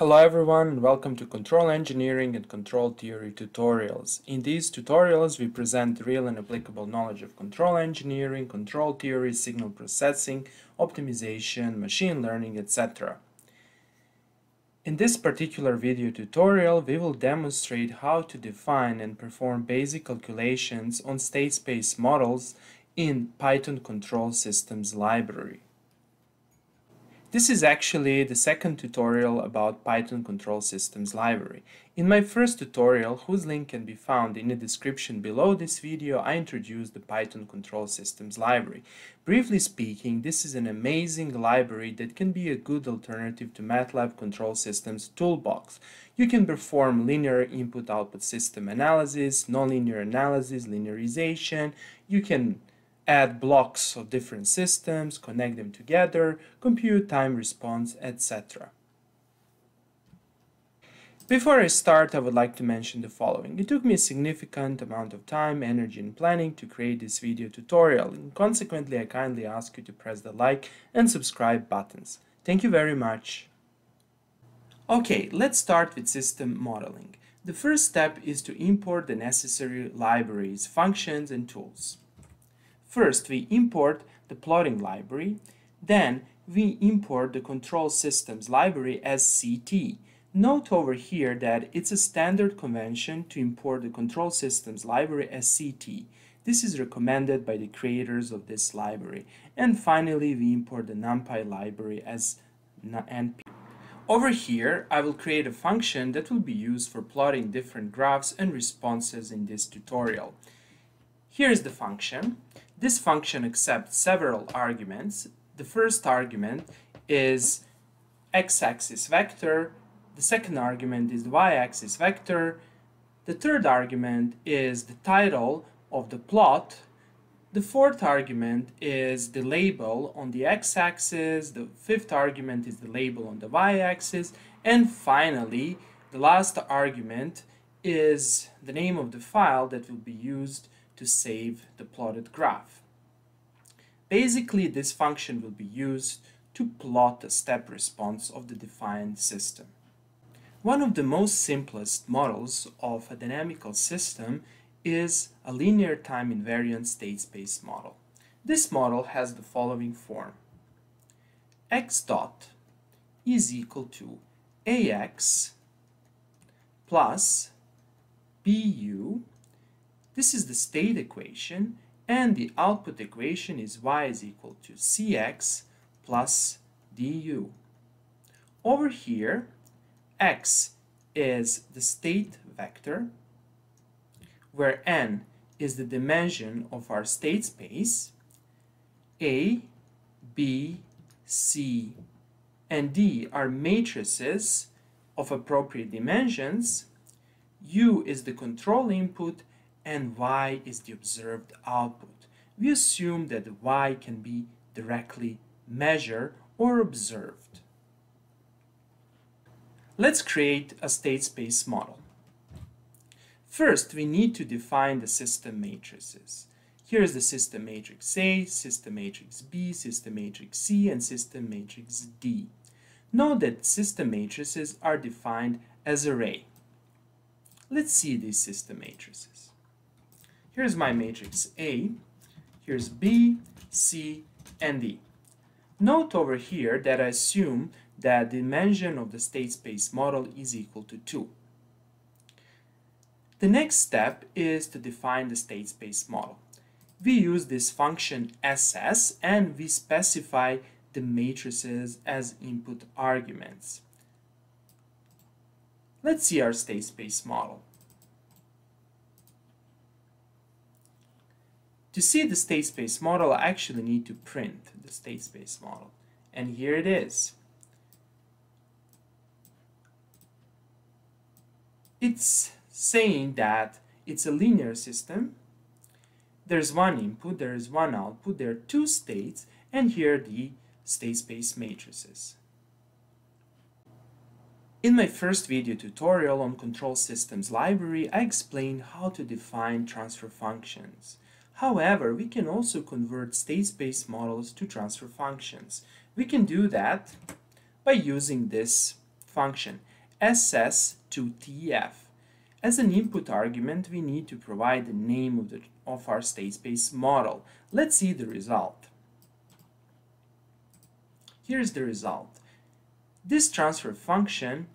Hello everyone and welcome to Control Engineering and Control Theory tutorials. In these tutorials we present real and applicable knowledge of control engineering, control theory, signal processing, optimization, machine learning, etc. In this particular video tutorial we will demonstrate how to define and perform basic calculations on state space models in Python Control Systems library. This is actually the second tutorial about Python Control Systems library. In my first tutorial, whose link can be found in the description below this video, I introduced the Python Control Systems library. Briefly speaking, this is an amazing library that can be a good alternative to MATLAB Control Systems toolbox. You can perform linear input-output system analysis, nonlinear analysis, linearization. You can add blocks of different systems, connect them together, compute time response, etc. Before I start, I would like to mention the following. It took me a significant amount of time, energy, and planning to create this video tutorial, and consequently I kindly ask you to press the like and subscribe buttons. Thank you very much. Okay, let's start with system modeling. The first step is to import the necessary libraries, functions, and tools. First, we import the plotting library. Then, we import the control systems library as CT. Note over here that it's a standard convention to import the control systems library as CT. This is recommended by the creators of this library. And finally, we import the NumPy library as NP. Over here, I will create a function that will be used for plotting different graphs and responses in this tutorial. Here is the function. This function accepts several arguments. The first argument is x-axis vector, the second argument is the y-axis vector, the third argument is the title of the plot, the fourth argument is the label on the x-axis, the fifth argument is the label on the y-axis, and finally, the last argument is the name of the file that will be used to save the plotted graph. Basically, this function will be used to plot the step response of the defined system. One of the most simplest models of a dynamical system is a linear time invariant state space model. This model has the following form. x dot is equal to ax plus bu this is the state equation and the output equation is y is equal to cx plus du. Over here, x is the state vector, where n is the dimension of our state space, a, b, c, and d are matrices of appropriate dimensions, u is the control input, and y is the observed output. We assume that y can be directly measured or observed. Let's create a state space model. First, we need to define the system matrices. Here is the system matrix A, system matrix B, system matrix C, and system matrix D. Note that system matrices are defined as array. Let's see these system matrices. Here's my matrix A, here's B, C, and D. Note over here that I assume that the dimension of the state space model is equal to 2. The next step is to define the state space model. We use this function ss and we specify the matrices as input arguments. Let's see our state space model. To see the state space model, I actually need to print the state space model. And here it is. It's saying that it's a linear system. There's one input, there is one output, there are two states, and here are the state space matrices. In my first video tutorial on Control Systems Library, I explained how to define transfer functions. However, we can also convert state space models to transfer functions. We can do that by using this function, ss to tf. As an input argument, we need to provide the name of, the, of our state space model. Let's see the result. Here's the result. This transfer function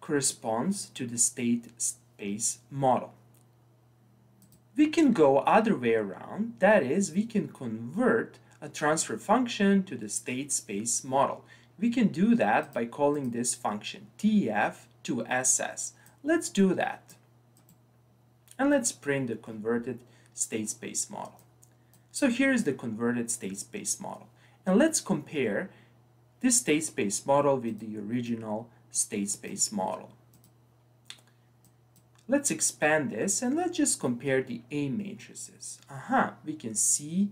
corresponds to the state space model. We can go other way around, that is, we can convert a transfer function to the state space model. We can do that by calling this function tf to ss. Let's do that. And let's print the converted state space model. So here's the converted state space model. And let's compare this state space model with the original state space model. Let's expand this and let's just compare the A matrices. Aha, uh -huh, we can see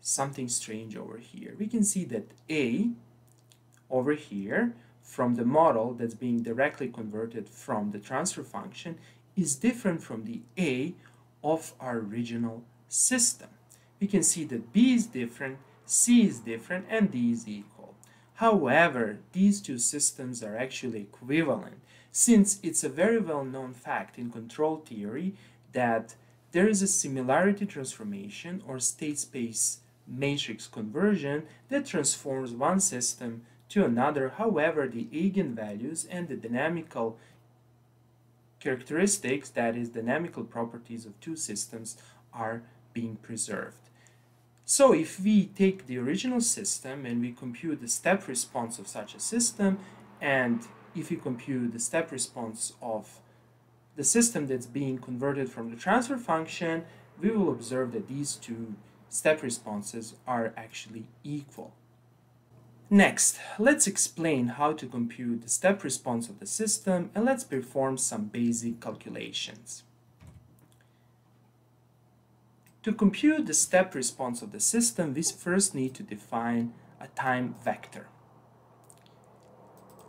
something strange over here. We can see that A over here from the model that's being directly converted from the transfer function is different from the A of our original system. We can see that B is different, C is different, and D is equal. However, these two systems are actually equivalent since it's a very well-known fact in control theory that there is a similarity transformation or state space matrix conversion that transforms one system to another. However, the eigenvalues and the dynamical characteristics, that is, dynamical properties of two systems, are being preserved. So if we take the original system and we compute the step response of such a system, and if we compute the step response of the system that's being converted from the transfer function, we will observe that these two step responses are actually equal. Next, let's explain how to compute the step response of the system and let's perform some basic calculations. To compute the step response of the system, we first need to define a time vector.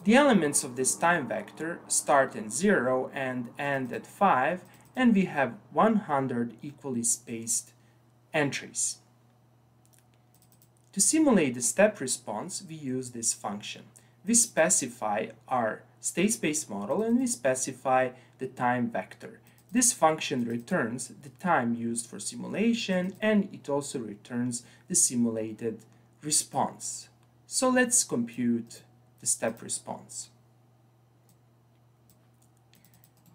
The elements of this time vector start at 0 and end at 5 and we have 100 equally spaced entries. To simulate the step response, we use this function. We specify our state space model and we specify the time vector. This function returns the time used for simulation and it also returns the simulated response. So let's compute the step response.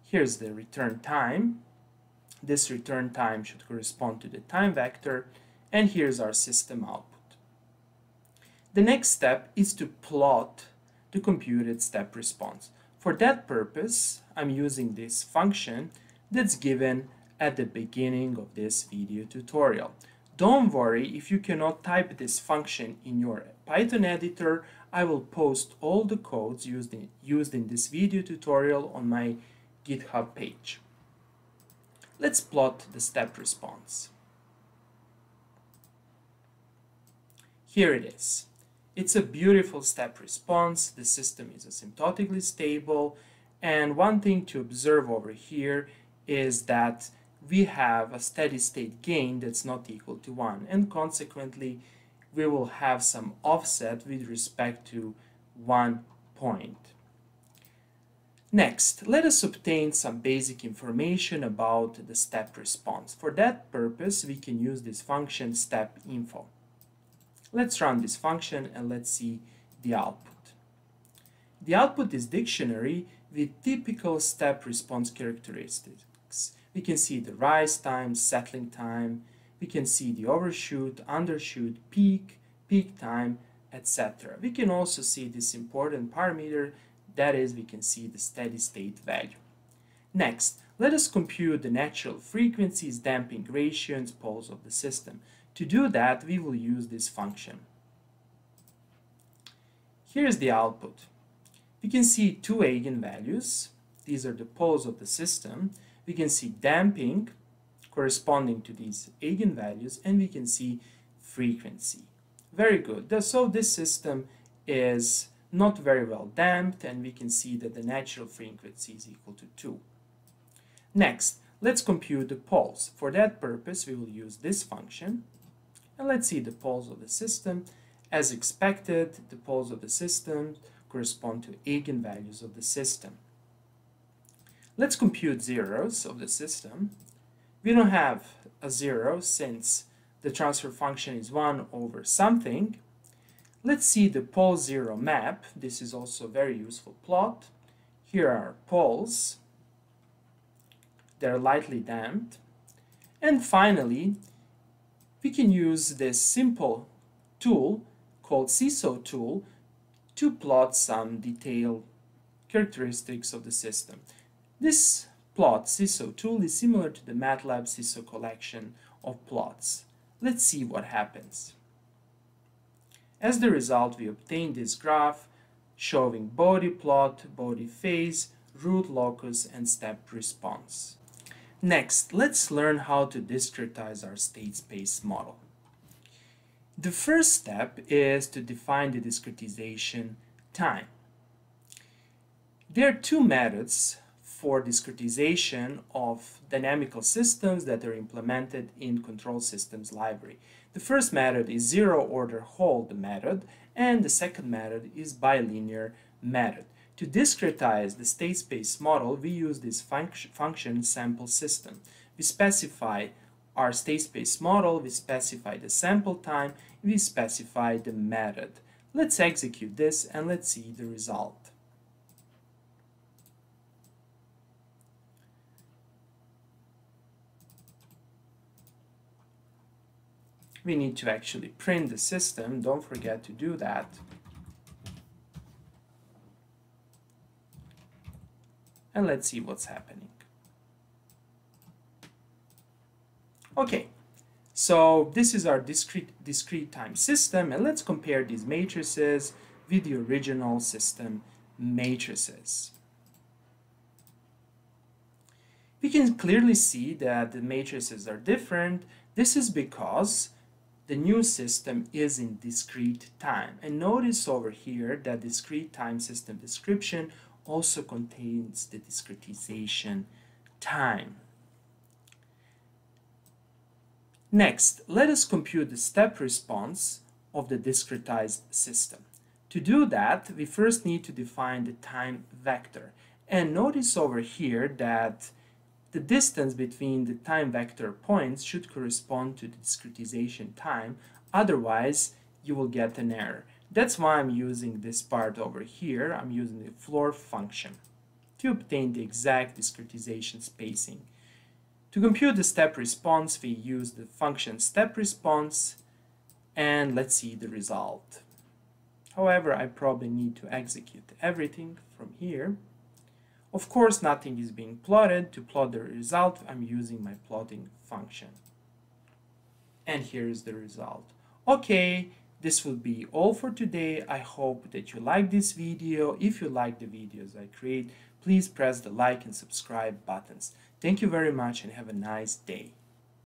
Here's the return time. This return time should correspond to the time vector and here's our system output. The next step is to plot the computed step response. For that purpose, I'm using this function that's given at the beginning of this video tutorial. Don't worry if you cannot type this function in your Python editor, I will post all the codes used in, used in this video tutorial on my GitHub page. Let's plot the step response. Here it is. It's a beautiful step response. The system is asymptotically stable. And one thing to observe over here is that we have a steady state gain that's not equal to 1 and consequently we will have some offset with respect to one point. Next, let us obtain some basic information about the step response. For that purpose, we can use this function stepinfo. Let's run this function and let's see the output. The output is dictionary with typical step response characteristics we can see the rise time, settling time, we can see the overshoot, undershoot, peak, peak time, etc. We can also see this important parameter, that is, we can see the steady state value. Next, let us compute the natural frequencies, damping ratio, and poles of the system. To do that, we will use this function. Here's the output. We can see two eigenvalues. These are the poles of the system we can see damping corresponding to these eigenvalues and we can see frequency. Very good. So this system is not very well damped and we can see that the natural frequency is equal to 2. Next, let's compute the poles. For that purpose, we will use this function. And let's see the poles of the system. As expected, the poles of the system correspond to eigenvalues of the system. Let's compute zeros of the system. We don't have a zero since the transfer function is 1 over something. Let's see the pole zero map. This is also a very useful plot. Here are poles. They're lightly damped. And finally, we can use this simple tool called sisotool to plot some detailed characteristics of the system. This plot sisotool is similar to the MATLAB seesaw collection of plots. Let's see what happens. As the result, we obtain this graph showing Bode plot, Bode phase, root locus, and step response. Next, let's learn how to discretize our state space model. The first step is to define the discretization time. There are two methods for discretization of dynamical systems that are implemented in control systems library. The first method is zero order hold method and the second method is bilinear method. To discretize the state space model, we use this func function sample system. We specify our state space model, we specify the sample time, we specify the method. Let's execute this and let's see the result. We need to actually print the system. Don't forget to do that. And let's see what's happening. Okay, so this is our discrete, discrete time system, and let's compare these matrices with the original system matrices. We can clearly see that the matrices are different. This is because the new system is in discrete time. And notice over here that discrete time system description also contains the discretization time. Next, let us compute the step response of the discretized system. To do that, we first need to define the time vector. And notice over here that the distance between the time vector points should correspond to the discretization time, otherwise you will get an error. That's why I'm using this part over here, I'm using the floor function to obtain the exact discretization spacing. To compute the step response, we use the function step response, and let's see the result. However, I probably need to execute everything from here. Of course, nothing is being plotted. To plot the result, I'm using my plotting function. And here is the result. Okay, this will be all for today. I hope that you like this video. If you like the videos I create, please press the like and subscribe buttons. Thank you very much and have a nice day.